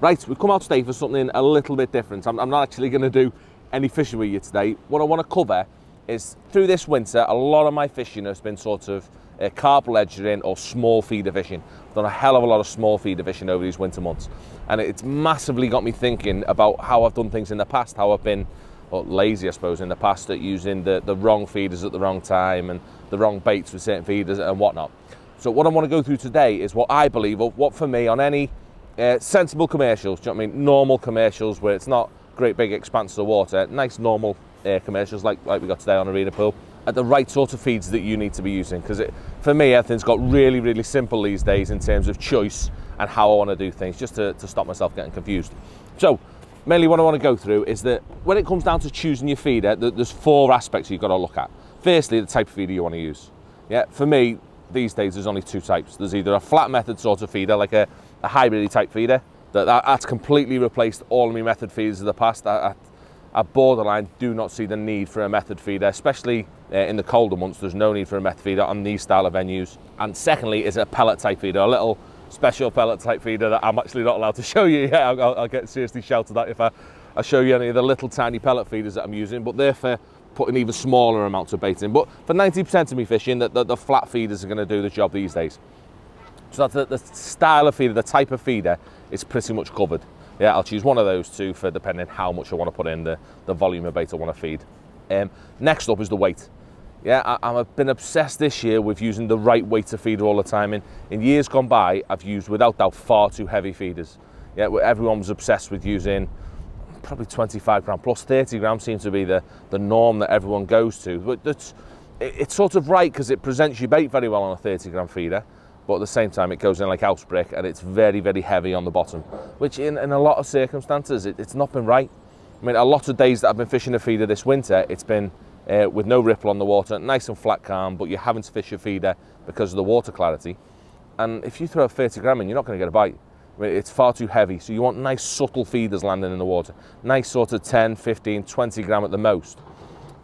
Right, we've come out today for something a little bit different. I'm, I'm not actually going to do any fishing with you today. What I want to cover is through this winter, a lot of my fishing has been sort of uh, carp ledgering or small feeder fishing. I've done a hell of a lot of small feeder fishing over these winter months. And it's massively got me thinking about how I've done things in the past, how I've been lazy, I suppose, in the past at using the, the wrong feeders at the wrong time and the wrong baits with certain feeders and whatnot. So what I want to go through today is what I believe, or what for me on any uh, sensible commercials, do you know what I mean? Normal commercials where it's not great big expanses of water, nice normal uh, commercials like, like we got today on Arena Pool, at the right sort of feeds that you need to be using. Because for me, everything's got really, really simple these days in terms of choice and how I want to do things, just to, to stop myself getting confused. So mainly what I want to go through is that when it comes down to choosing your feeder, there's four aspects you've got to look at. Firstly, the type of feeder you want to use. Yeah, for me, these days there's only two types. There's either a flat method sort of feeder, like a, a hybrid type feeder, that, that, that's completely replaced all of my method feeders of the past. I, I, I borderline do not see the need for a method feeder, especially uh, in the colder months. There's no need for a method feeder on these style of venues. And secondly, is a pellet type feeder, a little special pellet type feeder that I'm actually not allowed to show you yet. I'll, I'll get seriously shouted at if I, I show you any of the little tiny pellet feeders that I'm using, but they're for putting even smaller amounts of bait in. But for 90% of me fishing, the, the, the, flat feeders are going to do the job these days. So that's the, the style of feeder, the type of feeder is pretty much covered. Yeah, I'll choose one of those two for depending how much I want to put in, the, the volume of bait I want to feed. Um, next up is the weight. Yeah, I, have been obsessed this year with using the right weight to feeder all the time. In, in years gone by, I've used without doubt far too heavy feeders. Yeah, everyone was obsessed with using probably 25 gram plus 30 gram seems to be the, the norm that everyone goes to. But that's, it, it's sort of right because it presents your bait very well on a 30 gram feeder, but at the same time it goes in like house brick and it's very, very heavy on the bottom, which in, in a lot of circumstances, it, it's not been right. I mean, a lot of days that I've been fishing a feeder this winter, it's been uh, with no ripple on the water, nice and flat calm, but you're having to fish your feeder because of the water clarity. And if you throw a 30 gram in, you're not going to get a bite. I mean, It's far too heavy, so you want nice subtle feeders landing in the water. Nice sort of 10, 15, 20 gram at the most.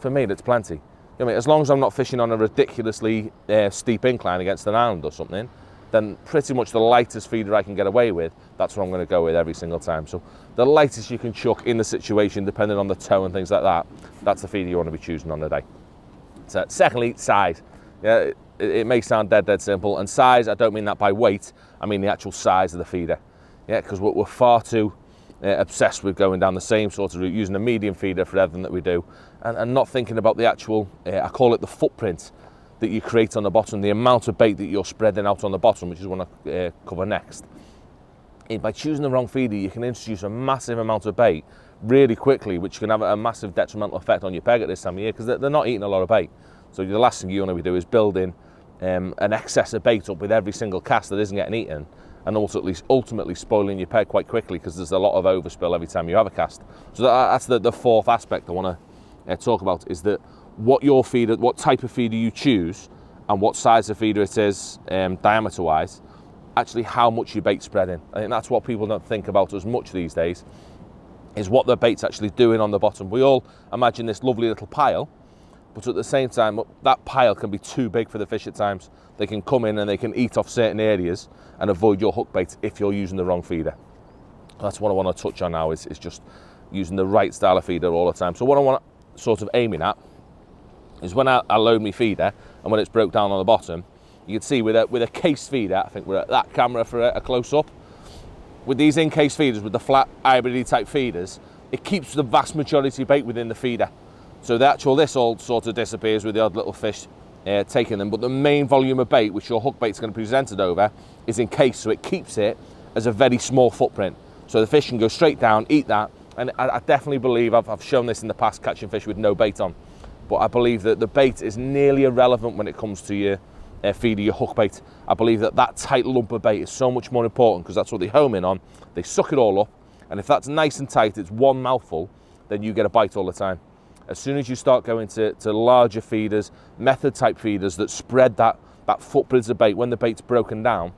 For me, that's plenty. I mean, as long as I'm not fishing on a ridiculously uh, steep incline against an island or something, then pretty much the lightest feeder I can get away with, that's what I'm going to go with every single time. So the lightest you can chuck in the situation, depending on the tow and things like that, that's the feeder you want to be choosing on the day. So secondly, size. Yeah, it, it may sound dead, dead simple. And size, I don't mean that by weight, I mean the actual size of the feeder. Yeah, because we're, we're, far too uh, obsessed with going down the same sort of route, using a medium feeder for everything that we do, and, and not thinking about the actual, uh, I call it the footprint that you create on the bottom, the amount of bait that you're spreading out on the bottom, which is what I uh, cover next. And by choosing the wrong feeder, you can introduce a massive amount of bait really quickly, which can have a massive detrimental effect on your peg at this time of year because they're not eating a lot of bait. So the last thing you want to doing is building um, an excess of bait up with every single cast that isn't getting eaten and ultimately, ultimately spoiling your peg quite quickly because there's a lot of overspill every time you have a cast. So that's the, the fourth aspect I want to uh, talk about is that what your feeder, what type of feeder you choose and what size of feeder it is um, diameter wise, actually how much your bait's spreading. I think that's what people don't think about as much these days is what the bait's actually doing on the bottom. We all imagine this lovely little pile but at the same time, that pile can be too big for the fish at times. They can come in and they can eat off certain areas and avoid your hook bait if you're using the wrong feeder. That's what I want to touch on now is, is just using the right style of feeder all the time. So what I want sort of aiming at is when I, I load my feeder and when it's broke down on the bottom, you can see with a, with a case feeder, I think we're at that camera for a, a close-up, with these in-case feeders, with the flat hybrid type feeders, it keeps the vast majority of bait within the feeder. So the actual, this all sort of disappears with the odd little fish uh, taking them, but the main volume of bait, which your hook bait is going to be presented over, is encased, so it keeps it as a very small footprint. So the fish can go straight down, eat that, and I, I definitely believe, I've, I've shown this in the past, catching fish with no bait on, but I believe that the bait is nearly irrelevant when it comes to your uh, feeding your hook bait. I believe that that tight lump of bait is so much more important because that's what they home in on. They suck it all up, and if that's nice and tight, it's one mouthful, then you get a bite all the time. As soon as you start going to, to larger feeders, method type feeders that spread that, that footprint of bait, when the bait's broken down,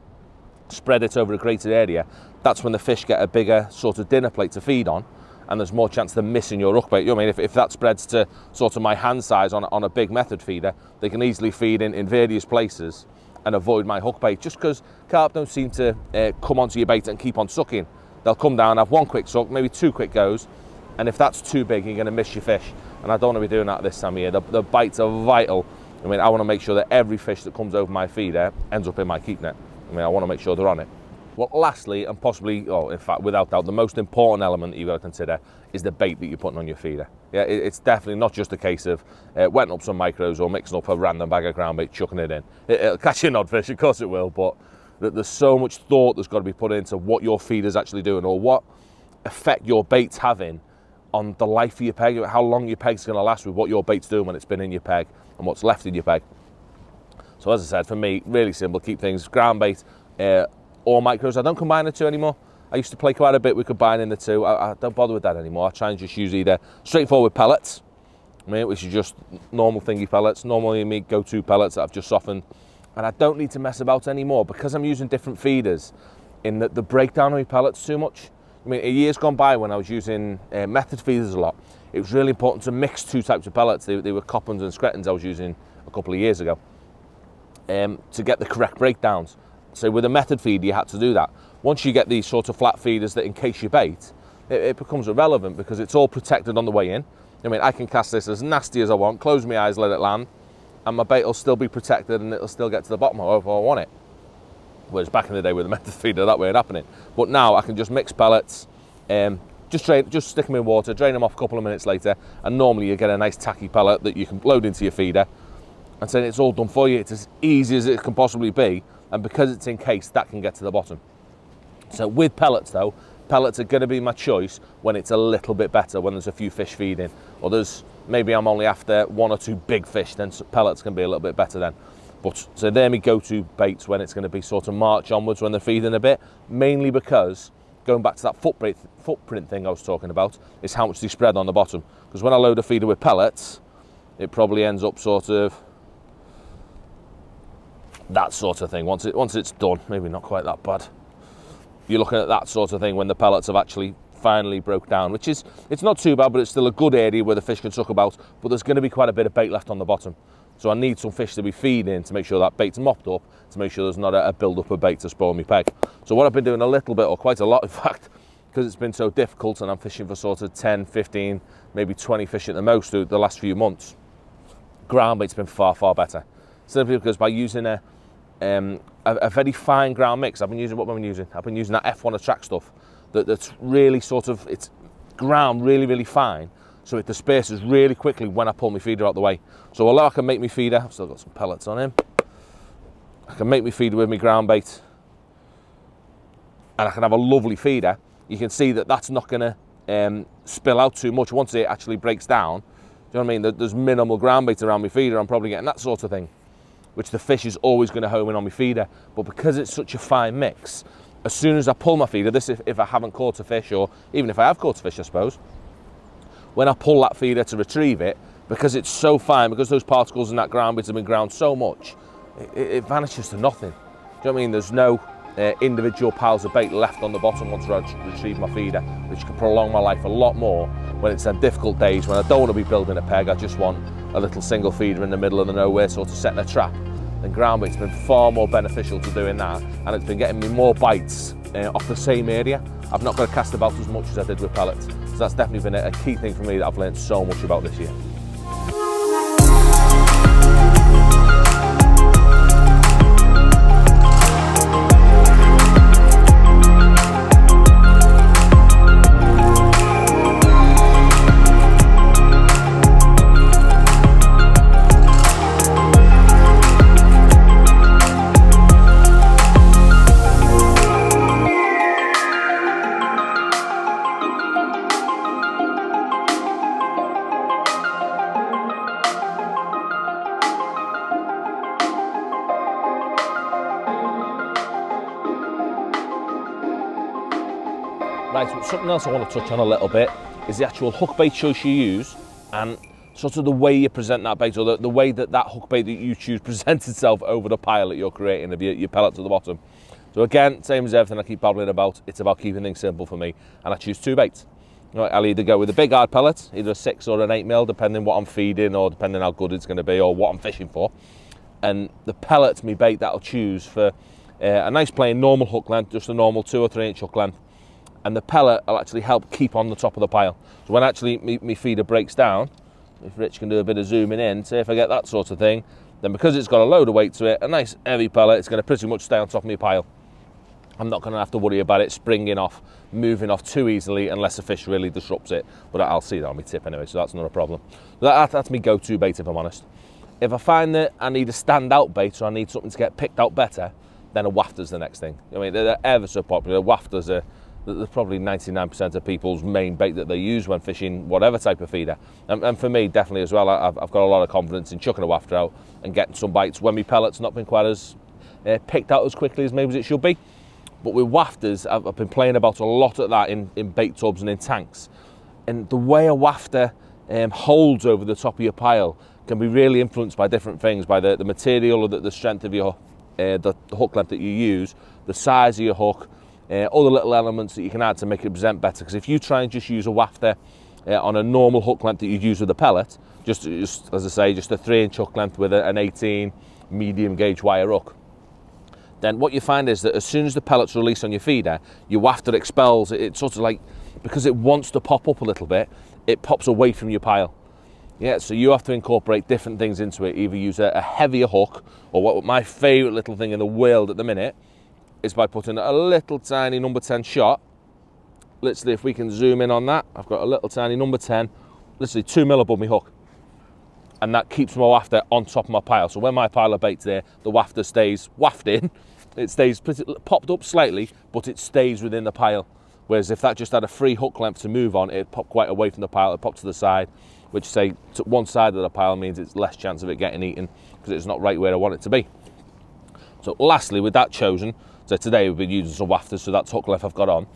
spread it over a greater area, that's when the fish get a bigger sort of dinner plate to feed on and there's more chance of missing your hook bait. You know I mean? If, if that spreads to sort of my hand size on, on a big method feeder, they can easily feed in, in various places and avoid my hook bait just because carp don't seem to uh, come onto your bait and keep on sucking. They'll come down, have one quick suck, maybe two quick goes, and if that's too big, you're going to miss your fish. And I don't want to be doing that this time of year. The, the bites are vital. I mean, I want to make sure that every fish that comes over my feeder ends up in my keep net. I mean, I want to make sure they're on it. Well, lastly, and possibly, oh, in fact, without doubt, the most important element that you've got to consider is the bait that you're putting on your feeder. Yeah, it's definitely not just a case of uh, wetting up some micros or mixing up a random bag of ground bait, chucking it in. It, will catch an odd fish, of course it will, but there's so much thought that's got to be put into what your feeder's actually doing or what effect your bait's having on the life of your peg, how long your peg's going to last with what your bait's doing when it's been in your peg and what's left in your peg. So as I said, for me, really simple, keep things ground bait, uh, or micros. I don't combine the two anymore. I used to play quite a bit with combining the two. I, I don't bother with that anymore. I try and just use either straightforward pellets, I mean, which is just normal thingy pellets, normally me go-to pellets that I've just softened. And I don't need to mess about anymore because I'm using different feeders in that the breakdown of my pellets too much. I mean, a year's gone by when I was using uh, method feeders a lot. It was really important to mix two types of pellets. They, they were Coppens and Skrettings I was using a couple of years ago um, to get the correct breakdowns. So with a method feeder, you had to do that. Once you get these sort of flat feeders that encase your bait, it, it becomes irrelevant because it's all protected on the way in. I mean, I can cast this as nasty as I want, close my eyes, let it land, and my bait will still be protected and it'll still get to the bottom however I want it. Whereas back in the day with the method feeder, that way it happening. But now I can just mix pellets, um, just drain, just stick them in water, drain them off a couple of minutes later, and normally you get a nice tacky pellet that you can load into your feeder, and then it's all done for you. It's as easy as it can possibly be, and because it's encased, that can get to the bottom. So with pellets though, pellets are going to be my choice when it's a little bit better, when there's a few fish feeding, or there's maybe I'm only after one or two big fish, then pellets can be a little bit better then. But so they're my go-to baits when it's going to be sort of March onwards when they're feeding a bit, mainly because going back to that footprint, footprint thing I was talking about, is how much they spread on the bottom. Because when I load a feeder with pellets, it probably ends up sort of that sort of thing. Once it once it's done, maybe not quite that bad. You're looking at that sort of thing when the pellets have actually finally broke down, which is it's not too bad, but it's still a good area where the fish can suck about. But there's going to be quite a bit of bait left on the bottom. So I need some fish to be feeding to make sure that bait's mopped up, to make sure there's not a, a build up of bait to spoil me peg. So what I've been doing a little bit, or quite a lot in fact, because it's been so difficult and I'm fishing for sort of 10, 15, maybe 20 fish at the most through the last few months, ground bait's been far, far better. Simply because by using a, um, a, a, very fine ground mix, I've been using, what I've been using? I've been using that F1 attract stuff that, that's really sort of, it's ground really, really fine. So it disperses really quickly when I pull my feeder out the way. So although I can make my feeder, I've still got some pellets on him. I can make my feeder with my ground bait and I can have a lovely feeder. You can see that that's not gonna um, spill out too much once it actually breaks down. Do you know what I mean? There's minimal ground bait around my feeder. I'm probably getting that sort of thing, which the fish is always gonna home in on my feeder. But because it's such a fine mix, as soon as I pull my feeder, this if, if I haven't caught a fish or even if I have caught a fish, I suppose, when I pull that feeder to retrieve it, because it's so fine, because those particles in that ground bits have been ground so much, it, it, vanishes to nothing. Do you know what I mean? There's no uh, individual piles of bait left on the bottom once I retrieve my feeder, which can prolong my life a lot more when it's on difficult days, when I don't want to be building a peg, I just want a little single feeder in the middle of the nowhere, sort of setting a trap. And ground bait's been far more beneficial to doing that, and it's been getting me more bites uh, off the same area. I've not got to cast about as much as I did with pellets. So that's definitely been a key thing for me that I've learned so much about this year. Right, so something else I want to touch on a little bit is the actual hook bait choice you use and sort of the way you present that bait or the, the way that that hook bait that you choose presents itself over the pile that you're creating of your, your pellet to the bottom. So again, same as everything I keep babbling about, it's about keeping things simple for me and I choose two baits. Right, I'll either go with a big hard pellet, either a six or an eight mil, depending what I'm feeding or depending how good it's going to be or what I'm fishing for. And the pellet's me bait that I'll choose for uh, a nice plain normal hook length, just a normal two or three inch hook length and the pellet will actually help keep on the top of the pile. So when actually me feeder breaks down, if Rich can do a bit of zooming in, say if I get that sort of thing, then because it's got a load of weight to it, a nice heavy pellet, it's going to pretty much stay on top of my pile. I'm not going to have to worry about it springing off, moving off too easily unless a fish really disrupts it. But I'll see that on my tip anyway, so that's not a problem. That, that's my go-to bait if I'm honest. If I find that I need a standout bait or I need something to get picked out better, then a wafter's the next thing. I mean, they're ever so popular. Wafters are they're probably 99% of people's main bait that they use when fishing whatever type of feeder. And, and for me, definitely as well, I've, I've, got a lot of confidence in chucking a wafter out and getting some bites when my pellet's not been quite as uh, picked out as quickly as maybe as it should be. But with wafters, I've, I've, been playing about a lot of that in, in bait tubs and in tanks. And the way a wafter um, holds over the top of your pile can be really influenced by different things, by the, the material or the, the strength of your uh, the hook length that you use, the size of your hook, uh, other little elements that you can add to make it present better. Because if you try and just use a wafter uh, on a normal hook length that you'd use with a pellet, just, just as I say, just a three inch hook length with a, an 18 medium gauge wire hook, then what you find is that as soon as the pellet's released on your feeder, your wafter expels, it, it sort of like, because it wants to pop up a little bit, it pops away from your pile. Yeah, so you have to incorporate different things into it, either use a, a heavier hook, or what my favourite little thing in the world at the minute is by putting a little tiny number 10 shot. Literally, if we can zoom in on that, I've got a little tiny number 10, literally two mil above my hook. And that keeps my wafter on top of my pile. So when my pile of bait's there, the wafter stays wafting. It stays pretty, popped up slightly, but it stays within the pile. Whereas if that just had a free hook length to move on, it popped quite away from the pile, it popped to the side, which say to one side of the pile means it's less chance of it getting eaten because it's not right where I want it to be. So lastly, with that chosen, so today we've been using some wafters, so that's hook length I've got on.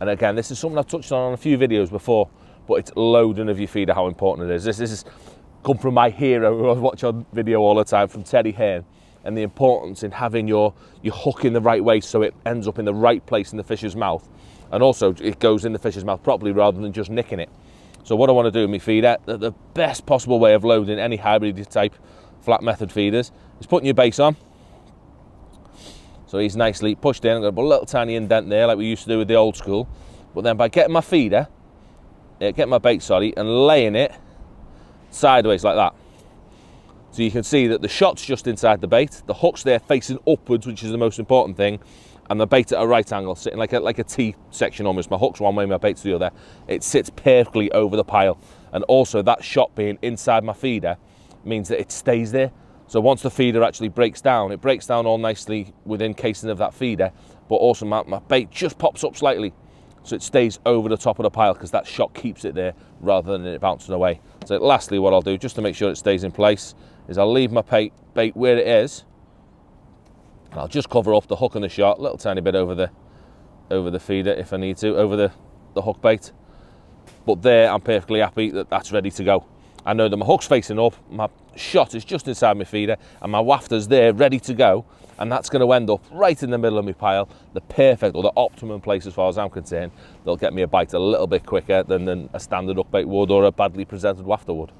And again, this is something I've touched on on a few videos before, but it's loading of your feeder, how important it is. This, this has come from my hero who I watch on video all the time, from Teddy Hearn, and the importance in having your, your hook in the right way so it ends up in the right place in the fish's mouth. And also it goes in the fish's mouth properly rather than just nicking it. So what I want to do with my feeder, the best possible way of loading any hybrid type flat method feeders is putting your base on, so he's nicely pushed in. I've got a little tiny indent there like we used to do with the old school. But then by getting my feeder, yeah, getting my bait, sorry, and laying it sideways like that. So you can see that the shot's just inside the bait, the hook's there facing upwards, which is the most important thing, and the bait at a right angle, sitting like a, like a T section almost. My hook's one way, my bait's the other. It sits perfectly over the pile. And also that shot being inside my feeder means that it stays there. So once the feeder actually breaks down, it breaks down all nicely within casing of that feeder, but also my, my bait just pops up slightly. So it stays over the top of the pile because that shot keeps it there rather than it bouncing away. So lastly, what I'll do, just to make sure it stays in place, is I'll leave my bait, bait where it is. And I'll just cover up the hook and the shot, a little tiny bit over the over the feeder if I need to, over the, the hook bait. But there, I'm perfectly happy that that's ready to go. I know that my hook's facing up, my shot is just inside my feeder, and my wafter's there ready to go, and that's going to end up right in the middle of my pile, the perfect or the optimum place as far as I'm concerned. They'll get me a bite a little bit quicker than, than a standard upbait would or a badly presented wafter would.